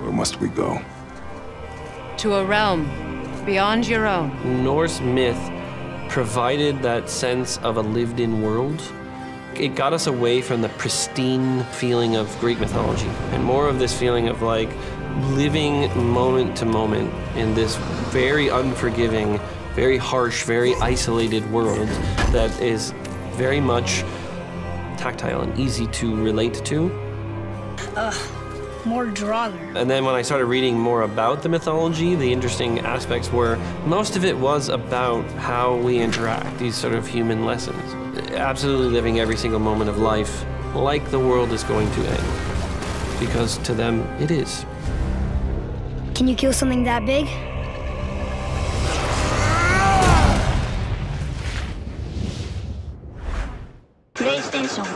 Where must we go? To a realm beyond your own. Norse myth provided that sense of a lived in world. It got us away from the pristine feeling of Greek mythology and more of this feeling of like living moment to moment in this very unforgiving, very harsh, very isolated world that is very much tactile and easy to relate to more drawn. And then when I started reading more about the mythology, the interesting aspects were most of it was about how we interact, these sort of human lessons. Absolutely living every single moment of life like the world is going to end. Because to them, it is. Can you kill something that big? PlayStation